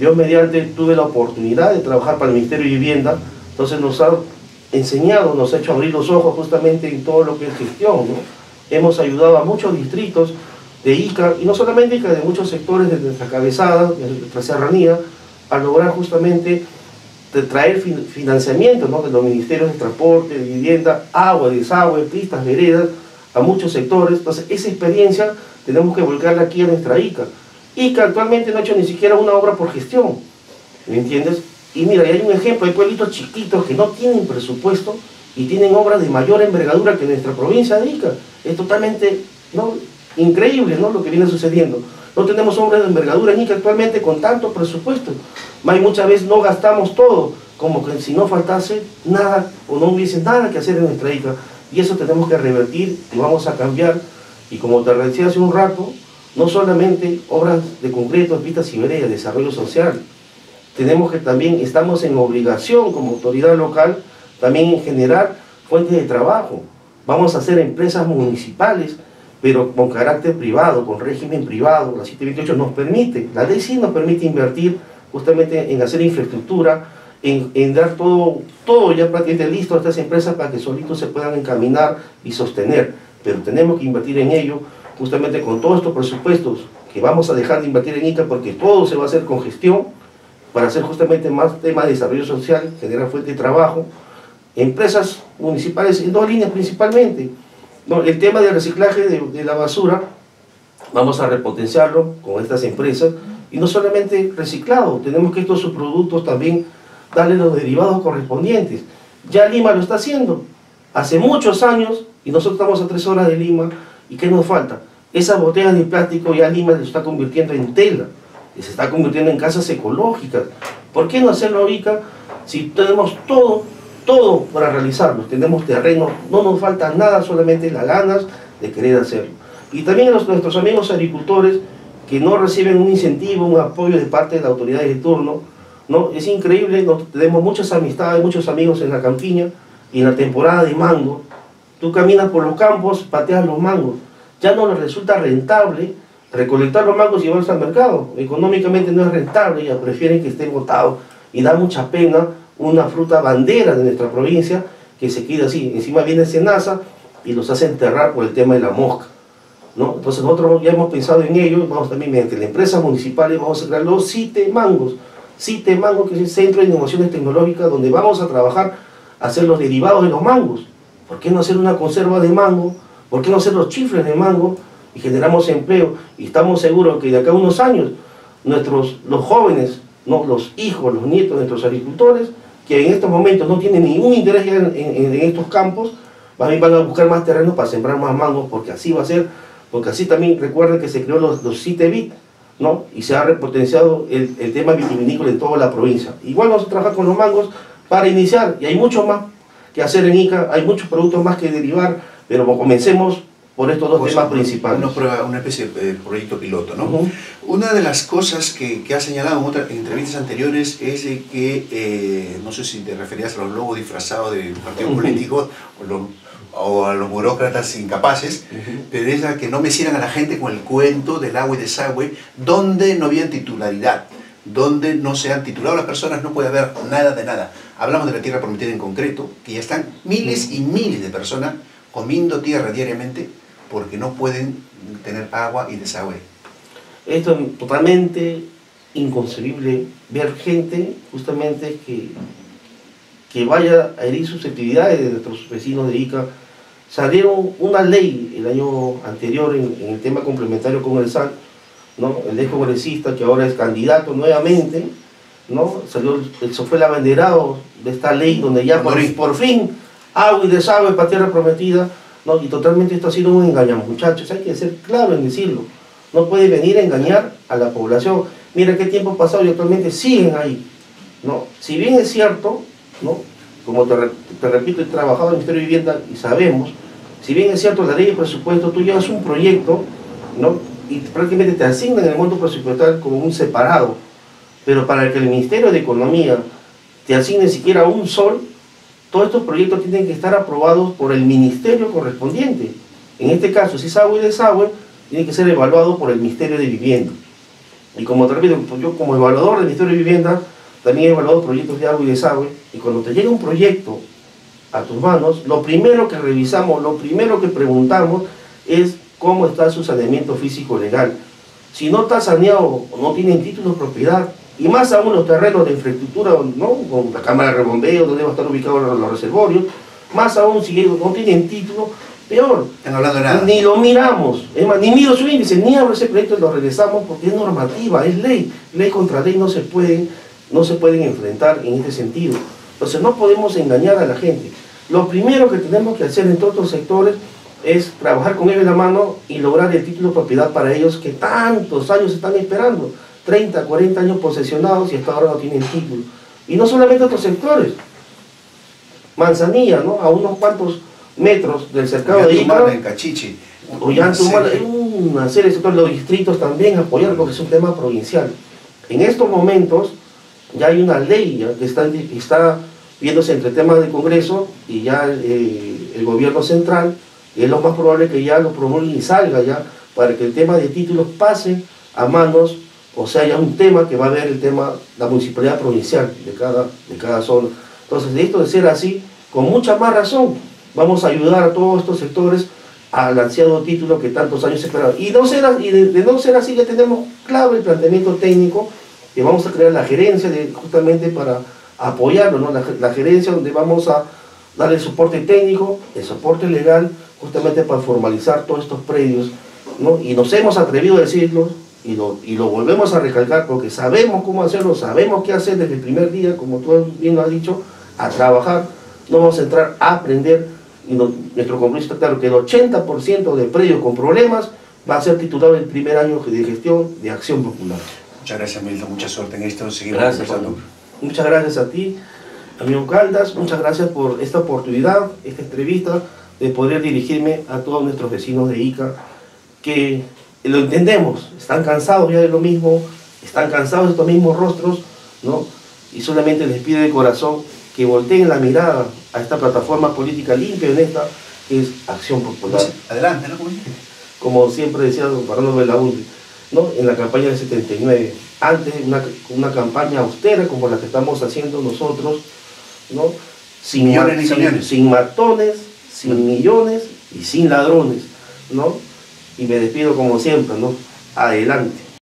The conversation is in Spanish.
Yo mediante tuve la oportunidad de trabajar para el Ministerio de Vivienda, entonces nos ha enseñado, nos ha hecho abrir los ojos justamente en todo lo que es gestión. Hemos ayudado a muchos distritos de ICA, y no solamente ICA, de muchos sectores de nuestra cabezada, de nuestra serranía, a lograr justamente traer financiamiento de los ministerios de transporte, de vivienda, agua, desagüe, pistas, veredas, a muchos sectores. Entonces, esa experiencia tenemos que volcarla aquí a nuestra ICA. ICA actualmente no ha hecho ni siquiera una obra por gestión, ¿me entiendes? Y mira, hay un ejemplo, hay pueblitos chiquitos que no tienen presupuesto y tienen obras de mayor envergadura que nuestra provincia de Ica. Es totalmente ¿no? increíble ¿no? lo que viene sucediendo. No tenemos obras de envergadura en Ica actualmente con tanto presupuesto. Hay muchas veces no gastamos todo, como que si no faltase nada o no hubiese nada que hacer en nuestra Ica. Y eso tenemos que revertir y vamos a cambiar. Y como te decía hace un rato, no solamente obras de concreto, pistas y veredas, desarrollo social, tenemos que también, estamos en obligación como autoridad local, también en generar fuentes de trabajo. Vamos a hacer empresas municipales, pero con carácter privado, con régimen privado. La 728 nos permite, la ley sí nos permite invertir justamente en hacer infraestructura, en, dar todo, todo ya prácticamente listo a estas empresas para que solitos se puedan encaminar y sostener. Pero tenemos que invertir en ello justamente con todos estos presupuestos que vamos a dejar de invertir en ICA porque todo se va a hacer con gestión para hacer justamente más temas de desarrollo social, generar fuente de trabajo, empresas municipales en dos líneas principalmente. No, el tema del reciclaje de, la basura, vamos a repotenciarlo con estas empresas, y no solamente reciclado, tenemos que estos subproductos también darle los derivados correspondientes. Ya Lima lo está haciendo, hace muchos años, y nosotros estamos a tres horas de Lima, ¿y qué nos falta? Esas botellas de plástico ya Lima lo está convirtiendo en tela, se está convirtiendo en casas ecológicas. ¿Por qué no hacerlo ahorita si tenemos todo, todo para realizarlo? Tenemos terreno, no nos falta nada, solamente las ganas de querer hacerlo. Y también los, nuestros amigos agricultores que no reciben un incentivo, un apoyo de parte de las autoridades de turno, ¿no? Es increíble, tenemos muchas amistades, muchos amigos en la campiña y en la temporada de mango, tú caminas por los campos, pateas los mangos, ya no les resulta rentable recolectar los mangos y llevarlos al mercado. Económicamente no es rentable, ya prefieren que estén botados y da mucha pena una fruta bandera de nuestra provincia que se queda así. Encima viene Senasa y los hace enterrar por el tema de la mosca. ¿no? Entonces nosotros ya hemos pensado en ello, vamos también mediante las empresas municipales, vamos a crear los CITE Mangos. CITE Mangos, que es el Centro de Innovaciones Tecnológicas, donde vamos a trabajar, a hacer los derivados de los mangos. ¿Por qué no hacer una conserva de mango? ¿Por qué no hacer los chifres de mango? y generamos empleo y estamos seguros que de acá a unos años nuestros, los jóvenes, ¿no? los hijos, los nietos nuestros agricultores, que en estos momentos no tienen ningún interés en, estos campos, van a buscar más terrenos para sembrar más mangos, porque así va a ser, porque así también recuerden que se creó los, los CITEBIT, ¿no? y se ha repotenciado el, el tema vitivinícola en toda la provincia. Igual vamos a trabajar con los mangos para iniciar, y hay mucho más que hacer en ICA, hay muchos productos más que derivar, pero comencemos por estos dos temas principales. Una, especie de proyecto piloto, ¿no? Una de las cosas que, que ha señalado en, otras, entrevistas anteriores es que, eh, no sé si te referías a los lobos disfrazados de partidos políticos o, a los burócratas incapaces, pero es a que no me hicieran a la gente con el cuento del agua y desagüe, donde no había titularidad, donde no se han titulado las personas, no puede haber nada de nada. Hablamos de la tierra prometida en concreto, que ya están miles y miles de personas comiendo tierra diariamente porque no pueden tener agua y desagüe. Esto es totalmente inconcebible ver gente justamente que, que vaya a herir susceptibilidades de nuestros vecinos de Ica. Salieron una ley el año anterior en, el tema complementario con el SAL, ¿no? el ex congresista que ahora es candidato nuevamente, ¿no? Salió, eso fue el abanderado de esta ley donde ya por, por fin agua y desagüe para tierra prometida no, y totalmente esto ha sido un engaño, muchachos, hay que ser claro en decirlo. No puede venir a engañar a la población. Mira qué tiempo pasado y actualmente siguen ahí. ¿no? Si bien es cierto, ¿no? como te, repito, he trabajado en el Ministerio de Vivienda y sabemos, si bien es cierto la ley de presupuesto, tú llevas un proyecto ¿no? Y prácticamente te asignan el monto presupuestal como un separado, pero para que el Ministerio de Economía te asigne siquiera un sol, todos estos proyectos tienen que estar aprobados por el ministerio correspondiente. En este caso, si es agua y desagüe, tiene que ser evaluado por el Ministerio de Vivienda. Y como te repito, yo como evaluador del Ministerio de Vivienda, también he evaluado proyectos de agua y desagüe, y cuando te llega un proyecto a tus manos, lo primero que revisamos, lo primero que preguntamos es cómo está su saneamiento físico legal. Si no está saneado o no tienen título de propiedad, y más aún los terrenos de infraestructura, ¿no? con la cámara de rebombeo, donde va a estar ubicados los reservorios, más aún si ellos no tienen título, peor. Ni lo miramos, es más, ni miro su índice, ni abro ese proyecto y lo regresamos porque es normativa, es ley. Ley contra ley no se pueden, no se pueden enfrentar en este sentido. Entonces no podemos engañar a la gente. Lo primero que tenemos que hacer en todos los sectores es trabajar con ellos de la mano y lograr el título de propiedad para ellos que tantos años están esperando. 30, 40 años posesionados y hasta ahora no tienen título. Y no solamente otros sectores. Manzanilla, ¿no? A unos cuantos metros del cercado de Ica. en Cachichi. Ollantumala, una serie de sectores, los distritos también apoyar porque es un tema provincial. En estos momentos ya hay una ley ya, que está, está viéndose entre temas del Congreso y ya eh, el gobierno central, es lo más probable que ya lo promulgue y salga ya para que el tema de títulos pase a manos o sea, ya un tema que va a ver el tema, la municipalidad provincial de cada, de cada zona. Entonces, de esto de ser así, con mucha más razón, vamos a ayudar a todos estos sectores al ansiado título que tantos años esperaban. Y, no ser, y de, no ser así, ya tenemos clave el planteamiento técnico, que vamos a crear la gerencia de, justamente para apoyarlo, ¿no? la, la gerencia donde vamos a dar el soporte técnico, el soporte legal, justamente para formalizar todos estos predios. ¿no? Y nos hemos atrevido a decirlo, y lo, y lo volvemos a recalcar porque sabemos cómo hacerlo, sabemos qué hacer desde el primer día, como tú bien lo has dicho, a trabajar, no vamos a entrar a aprender y nuestro compromiso está claro que el 80% de predios con problemas va a ser titulado el primer año de gestión de Acción Popular. Muchas gracias Milton, mucha suerte en esto, seguimos gracias, Muchas gracias a ti, amigo Caldas, muchas gracias por esta oportunidad, esta entrevista, de poder dirigirme a todos nuestros vecinos de Ica que lo entendemos, están cansados ya de lo mismo, están cansados de estos mismos rostros, ¿no? Y solamente les pido de corazón que volteen la mirada a esta plataforma política limpia y honesta que es Acción Popular. Adelante, ¿no? Como siempre decía don Fernando Belaúnde, ¿no? En la campaña del 79, antes una, una campaña austera como la que estamos haciendo nosotros, ¿no? Sin, millones sin, sin matones, sin millones y sin ladrones, ¿no? y me despido como siempre, ¿no? Adelante.